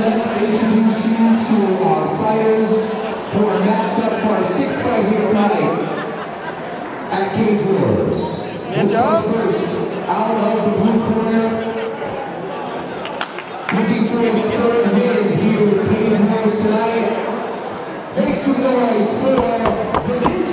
next introduce you to our fighters who are matched up for our sixth fight here tonight at Cage Wars. Let's go first, out of the blue corner, looking for his third win here with Cage Wars tonight. Make some noise for the Ninja.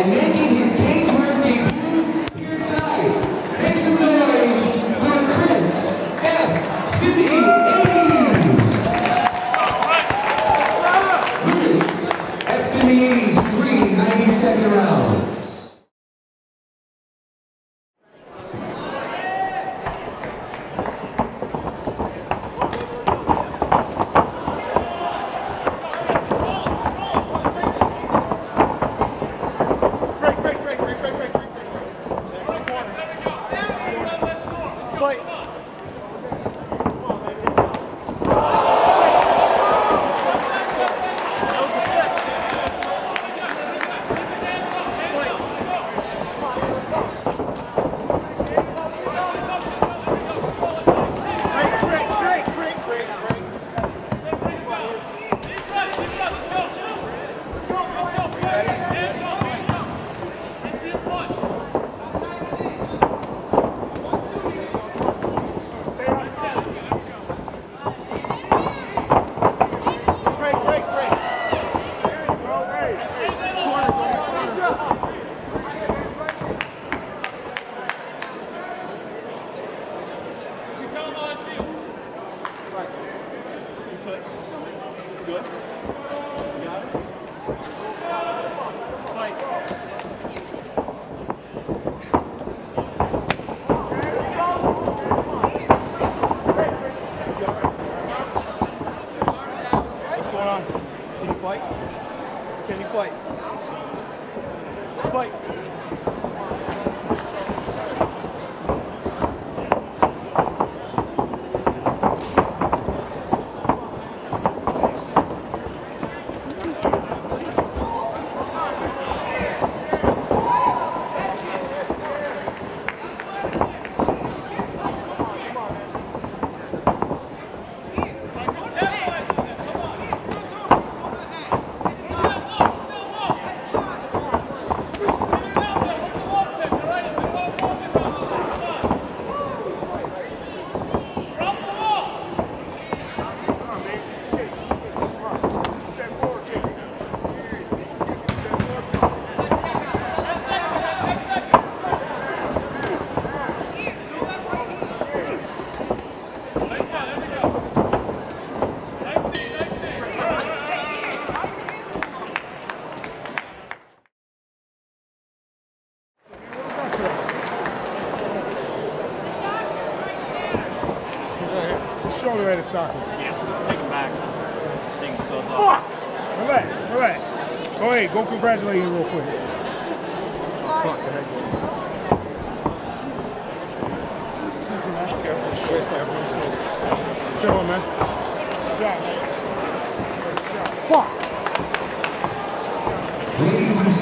And making his cage Can you fight? Can you fight? Fight. Shoulder at a socket. Yeah, take him back. Things still Fuck! Relax, relax. Go ahead, go congratulate him real quick. Chill, man. Good job, man. Fuck! Ladies and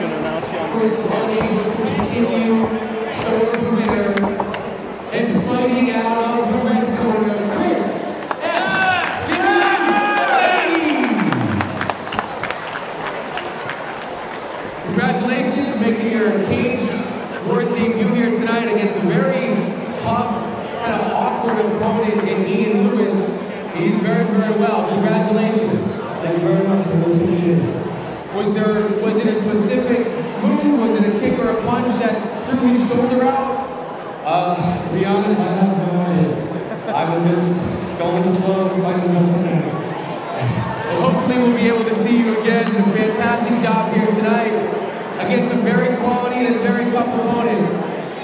gentlemen, Chris unable to continue, sole winner, Congratulations, making your cage wars debut here tonight against a very tough, kind of awkward opponent in Ian Lewis. You did very, very well. Congratulations. Thank you very much. I really appreciate it. Was there was it a specific move? Was it a kick or a punch that threw his shoulder out? Uh, to be honest, I have no idea. I was just going with the flow and fighting the best I can. Well, hopefully we'll be able to see you again. It's a fantastic job here tonight against a and a very tough opponent.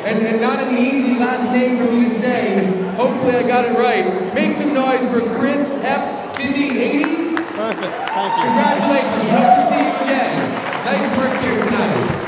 And, and not an easy last name for me to say. Hopefully I got it right. Make some noise for Chris Ethimiades. Perfect. Thank you. Congratulations. Hope to see you again. Nice work here tonight.